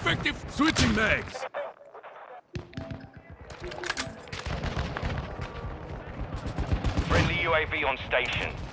Effective Switching mags. Friendly UAV on station.